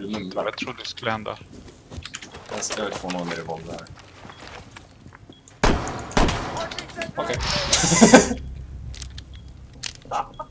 Inte vad jag trodde skulle hända. Jag ska få någon revolver här. Okej. Okay.